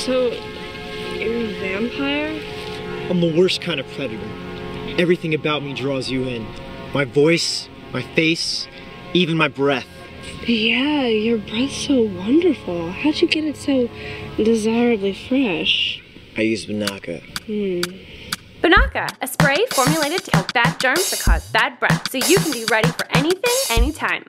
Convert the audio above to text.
So, you're a vampire? I'm the worst kind of predator. Everything about me draws you in. My voice, my face, even my breath. Yeah, your breath's so wonderful. How'd you get it so desirably fresh? I use Binaca. Hmm. Binaca, a spray formulated to kill bad germs that cause bad breath, so you can be ready for anything, anytime.